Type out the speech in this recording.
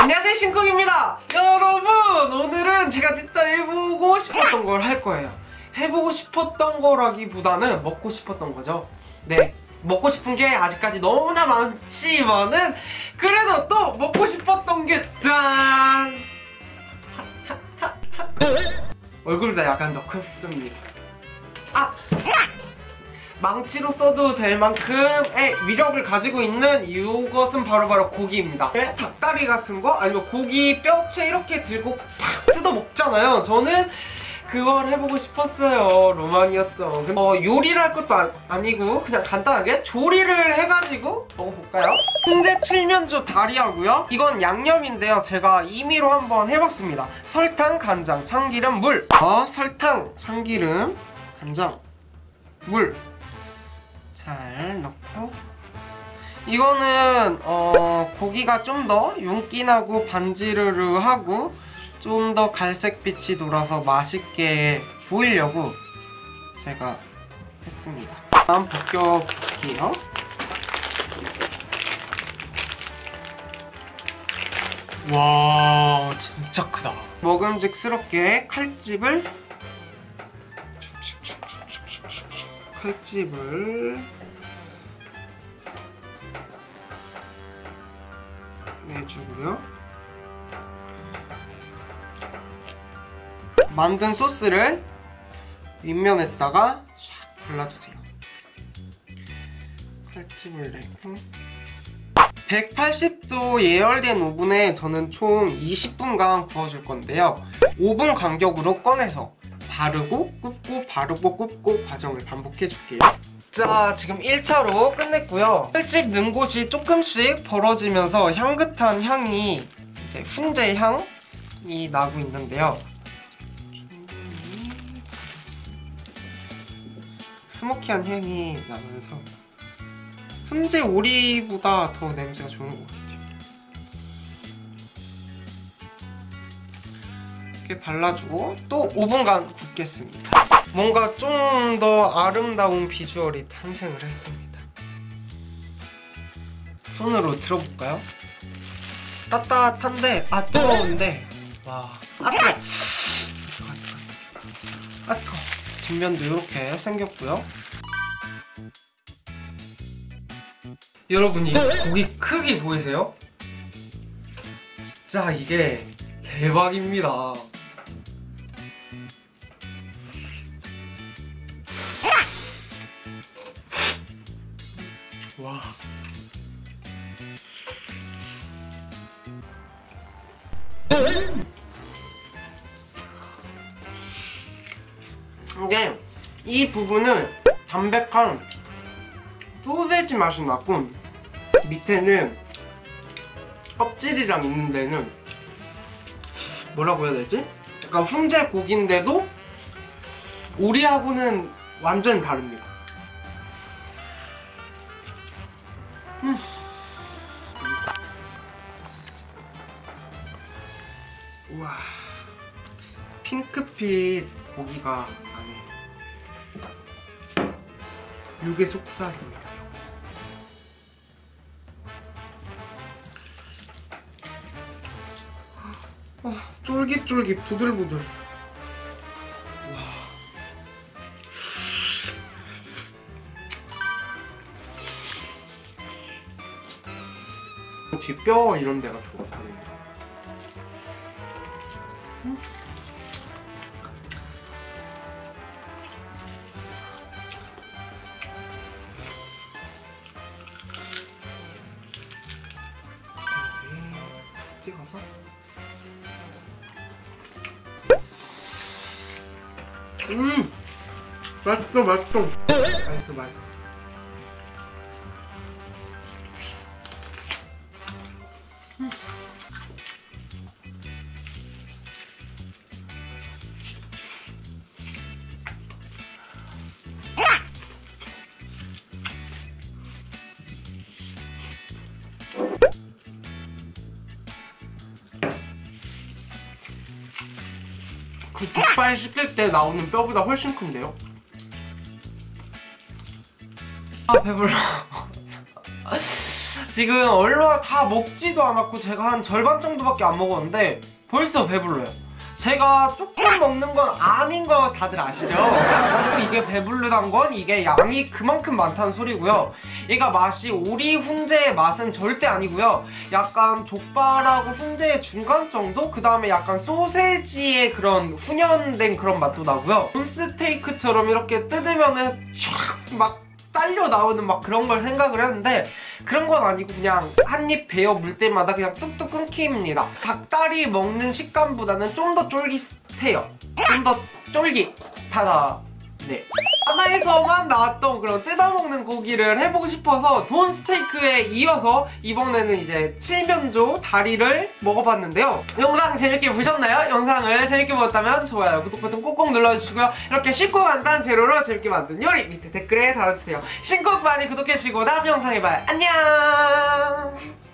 안녕하세요 신쿵입니다 여러분 오늘은 제가 진짜 해보고 싶었던 걸 할 거예요 해보고 싶었던 거라기보다는 먹고 싶었던 거죠 네 먹고 싶은 게 아직까지 너무나 많지만은 그래도 또 먹고 싶었던 게 짠! 얼굴보다 약간 더 컸습니다 아! 망치로 써도 될 만큼의 위력을 가지고 있는 이것은 바로바로 고기입니다. 네, 닭다리 같은 거? 아니면 고기 뼈채 이렇게 들고 팍 뜯어 먹잖아요. 저는 그걸 해보고 싶었어요. 로망이었죠 어, 요리를 할 것도 아, 아니고 그냥 간단하게 조리를 해가지고 먹어볼까요? 훈제 칠면조 다리하고요. 이건 양념인데요. 제가 임의로 한번 해봤습니다. 설탕, 간장, 참기름, 물. 어, 설탕, 참기름, 간장, 물 잘 넣고. 이거는 어, 고기가 좀 더 윤기나고 반지르르하고 좀 더 갈색빛이 돌아서 맛있게 보이려고 제가 했습니다. 다음 벗겨볼게요. 와 진짜 크다. 먹음직스럽게 칼집을 칼집을 내주고요. 만든 소스를 윗면에다가 샥 발라주세요. 칼집을 내고 180도 예열된 오븐에 저는 총 20분간 구워줄 건데요. 5분 간격으로 꺼내서 바르고 굽고 바르고 굽고 과정을 반복해 줄게요. 자 지금 1차로 끝냈고요. 쌀집 넣은 곳이 조금씩 벌어지면서 향긋한 향이 이제 훈제 향이 나고 있는데요. 스모키한 향이 나면서 훈제 오리보다 더 냄새가 좋은 것 같아요 이렇게 발라주고 또 5분간 굽겠습니다. 뭔가 좀 더 아름다운 비주얼이 탄생을 했습니다. 손으로 들어볼까요? 따뜻한데 아 뜨거운데. 와 아, 뜨거 아 뜨거 뒷면도 이렇게 생겼고요. 여러분 이 고기 크기 보이세요? 진짜 이게 대박입니다 와. 이게 이 부분은 담백한 소세지 맛이 나고 밑에는 껍질이랑 있는 데는 뭐라고 해야 되지? 약간 훈제 고기인데도 오리하고는 완전 다릅니다 음. 우와. 핑크빛 고기가 안에 육의 속살입니다 아, 쫄깃쫄깃 부들부들 뒷뼈 이런 데가 좋거든요. 음. 찍어서 음 맛있어 맛있어 맛있어 맛있어 그 족발 시킬 때 나오는 뼈보다 훨씬 큰데요? 아 배불러 지금 얼마 다 먹지도 않았고 제가 한 절반 정도밖에 안 먹었는데 벌써 배불러요. 제가 조금 먹는 건 아닌 거 다들 아시죠? 이게 배부르단 건 이게 양이 그만큼 많다는 소리고요. 얘가 맛이 오리 훈제의 맛은 절대 아니고요. 약간 족발하고 훈제의 중간 정도? 그 다음에 약간 소세지의 그런 훈연된 그런 맛도 나고요. 스테이크처럼 이렇게 뜯으면은 촥막 딸려 나오는 막 그런 걸 생각을 했는데 그런 건 아니고 그냥 한 입 베어 물 때마다 그냥 뚝뚝 끊깁니다. 닭다리 먹는 식감보다는 좀 더 쫄깃해요. 좀 더 쫄깃하다. 네. 하나에서만 나왔던 그런 뜯어먹는 고기를 해보고 싶어서 돈 스테이크에 이어서 이번에는 이제 칠면조 다리를 먹어봤는데요. 영상 재밌게 보셨나요? 영상을 재밌게 보셨다면 좋아요, 구독 버튼 꼭꼭 눌러주시고요. 이렇게 쉽고 간단한 재료로 재밌게 만든 요리 밑에 댓글에 달아주세요. 신곡 많이 구독해주시고 다음 영상에 봐요. 안녕!